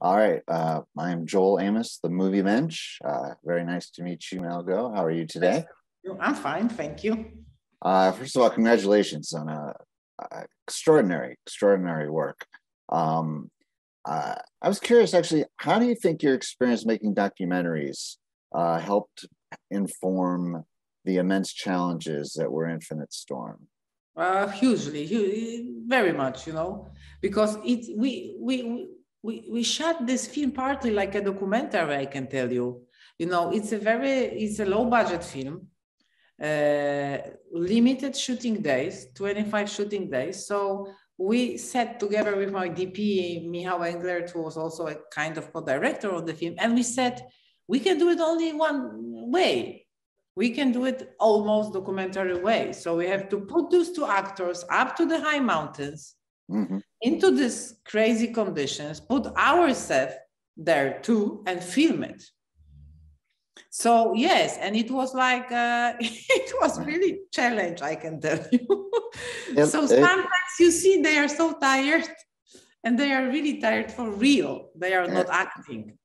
All right. Uh, I'm Joel Amos, the movie mensch. Uh, very nice to meet you, Melgo. How are you today? I'm fine, thank you. Uh, first of all, congratulations on a, a extraordinary, extraordinary work. Um, uh, I was curious, actually, how do you think your experience making documentaries uh, helped inform the immense challenges that were Infinite Storm? Uh, hugely, very much, you know, because it we we we, we we shot this film partly like a documentary, I can tell you. You know, it's a very, it's a low budget film, uh, limited shooting days, 25 shooting days. So we sat together with my DP, Michał Englert, who was also a kind of co-director of the film, and we said, we can do it only one way. We can do it almost documentary way. So we have to put those two actors up to the high mountains, mm-hmm. into these crazy conditions, put ourselves there too, and film it. So yes, and it was like uh, it was really challenge, I can tell you. so sometimes you see they are so tired, and they are really tired for real. They are not acting.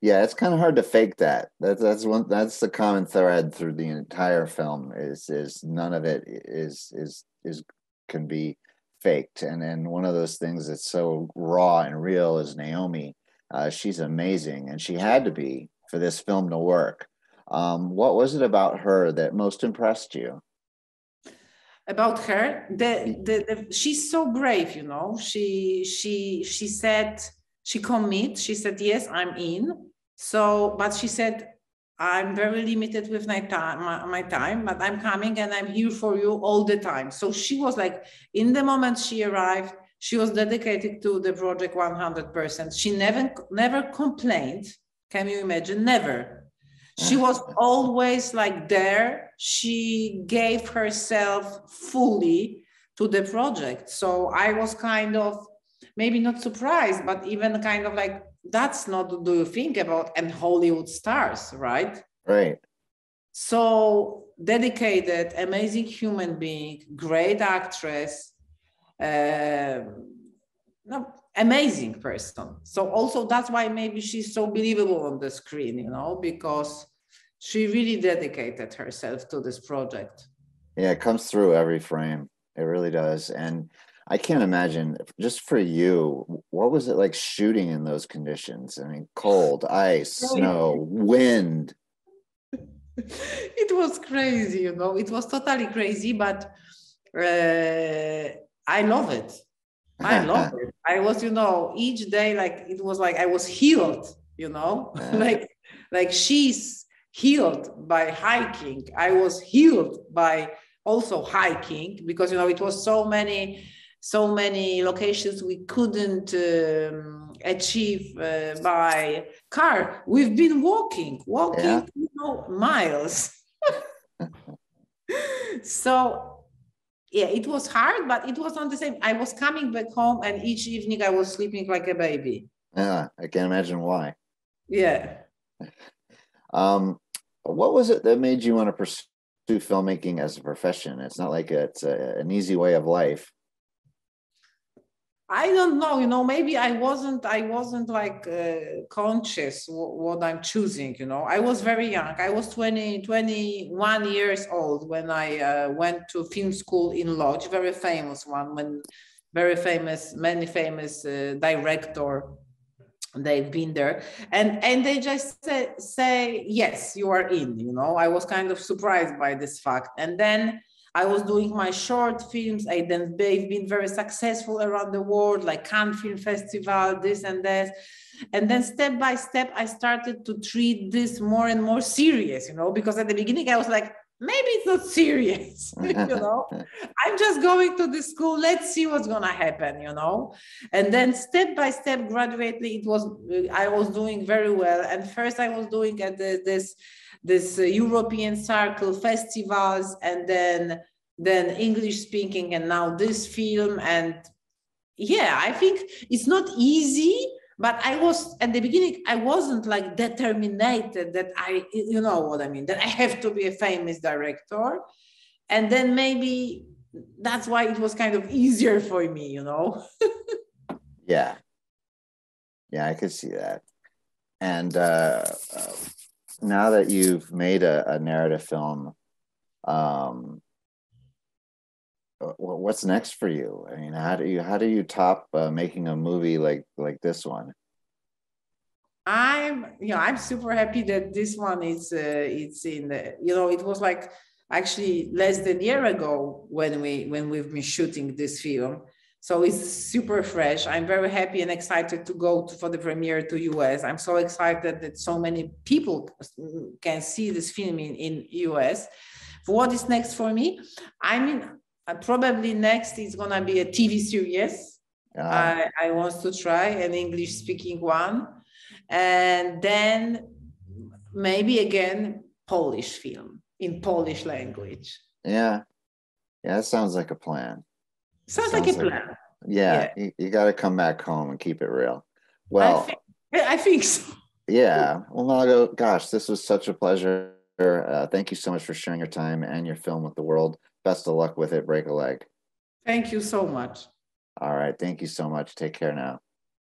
Yeah, it's kind of hard to fake that. That's that's one that's the common thread through the entire film. Is is none of it is is is can be faked. And then one of those things that's so raw and real is Naomi. Uh, she's amazing, and she had to be for this film to work. Um, what was it about her that most impressed you? About her, the, the, the she's so brave. You know, she she she said she commit. She said yes, I'm in. So, but she said I'm very limited with my time, my, my, time, but I'm coming and I'm here for you all the time. So she was like, in the moment she arrived, she was dedicated to the project 100%. She never, never complained. Can you imagine? Never. She mm. was always like there. She gave herself fully to the project. So I was kind of maybe not surprised, but even kind of like, that's not do you think about and hollywood stars right? Right. So dedicated amazing human being great actress uh, no, amazing person. So also that's why maybe she's so believable on the screen you know because she really dedicated herself to this project. Yeah it comes through every frame. It really does. And I can't imagine just for you, what was it like shooting in those conditions? I mean, cold, ice, snow, wind. it was crazy, you know, it was totally crazy, but uh, I love it. I love it. I was, you know, each day, like it was like I was healed, you know, like like she's healed by hiking. I was healed by also hiking because you know it was so many so many locations we couldn't um, achieve uh, by car. We've been walking, walking yeah. you know, miles. so yeah, it was hard, but it was not the same. I was coming back home, and each evening I was sleeping like a baby. Yeah, I can't imagine why. Yeah. Um, what was it that made you want to pursue filmmaking as a profession? It's not like it's a, an easy way of life. I don't know, you know, maybe I wasn't, I wasn't like uh, conscious what I'm choosing, you know. I was very young. I was 20, 21 years old when I uh, went to film school in Lodz, very famous one, when very famous, many famous uh, director, they've been there. And, and they just say, say, yes, you are in, you know. I was kind of surprised by this fact. And then I was doing my short films. I then they've been very successful around the world, like Cannes Film Festival, this and that. And then step by step, I started to treat this more and more serious, you know, because at the beginning I was like, maybe it's not serious, you know. I'm just going to the school. Let's see what's gonna happen, you know. And then step by step, gradually, it was I was doing very well. And first I was doing at the, this this uh, European Circle festivals, and then then English speaking, and now this film. And yeah, I think it's not easy, but I was at the beginning. I wasn't like determined that I, you know what I mean, that I have to be a famous director, and then maybe that's why it was kind of easier for me, you know. yeah Yeah, I could see that. And uh, uh, now that you've made a, a narrative film, um, what's next for you? I mean, how do you how do you top uh, making a movie like like this one? I'm you know I'm super happy that this one is uh, it's in the, you know it was like actually less than a year ago when we when we've been shooting this film so it's super fresh. I'm very happy and excited to go to, for the premiere to us i'm so excited that so many people can see this film in, in us what is next for me? I mean uh, probably next is gonna be a tv series. I, I want to try an english speaking one. And then maybe again polish film in Polish language. Yeah. Yeah, that sounds like a plan. Sounds, sounds like a plan. Like, yeah, yeah, you, you got to come back home and keep it real. Well, I think, I think so. yeah. Well, Margot, gosh, this was such a pleasure. Uh, thank you so much for sharing your time and your film with the world. Best of luck with it. Break a leg. Thank you so much. All right. Thank you so much. Take care now.